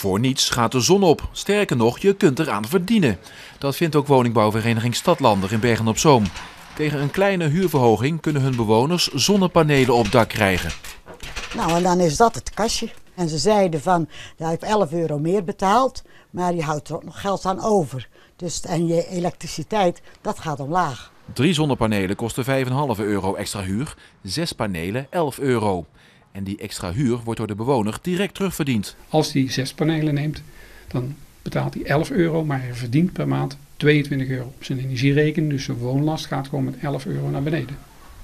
Voor niets gaat de zon op. Sterker nog, je kunt eraan verdienen. Dat vindt ook woningbouwvereniging Stadlander in Bergen op Zoom. Tegen een kleine huurverhoging kunnen hun bewoners zonnepanelen op dak krijgen. Nou, en dan is dat het kastje. En ze zeiden van, je hebt 11 euro meer betaald, maar je houdt er ook nog geld aan over. Dus, en je elektriciteit, dat gaat omlaag. Drie zonnepanelen kosten 5,5 euro extra huur, zes panelen 11 euro. En die extra huur wordt door de bewoner direct terugverdiend. Als hij zes panelen neemt, dan betaalt hij 11 euro, maar hij verdient per maand 22 euro op zijn energierekening. Dus zijn woonlast gaat gewoon met 11 euro naar beneden.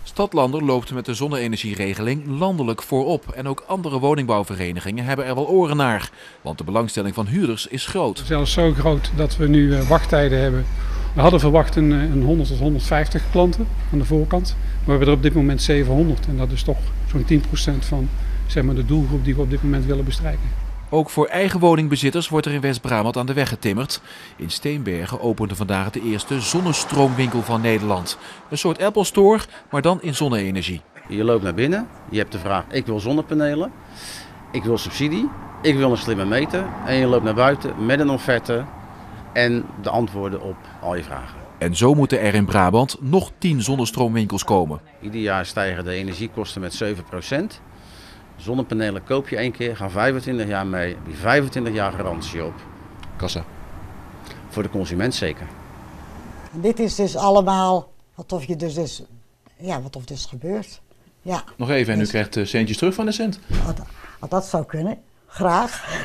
Stadlander loopt met de zonne-energieregeling landelijk voorop. En ook andere woningbouwverenigingen hebben er wel oren naar. Want de belangstelling van huurders is groot. Zelfs zo groot dat we nu eh, wachttijden hebben. We hadden verwacht een, eh, een 100 tot 150 klanten aan de voorkant. Maar we hebben er op dit moment 700. En dat is toch zo'n 10% van zeg maar, de doelgroep die we op dit moment willen bestrijken. Ook voor eigen woningbezitters wordt er in West-Brabant aan de weg getimmerd. In Steenbergen opende vandaag de eerste zonnestroomwinkel van Nederland. Een soort Apple Store, maar dan in zonne-energie. Je loopt naar binnen, je hebt de vraag: ik wil zonnepanelen, ik wil subsidie, ik wil een slimme meter. En je loopt naar buiten met een offerte en de antwoorden op al je vragen. En zo moeten er in Brabant nog 10 zonnestroomwinkels komen. Ieder jaar stijgen de energiekosten met 7%. Zonnepanelen koop je één keer, gaan 25 jaar mee, heb je 25 jaar garantie op. Kassa. Voor de consument zeker. En dit is dus allemaal wat of je dus, dus ja, wat of dus gebeurt. Ja, Nog even, en u Dus- krijgt eh, centjes terug van de cent. wat dat zou kunnen. Graag.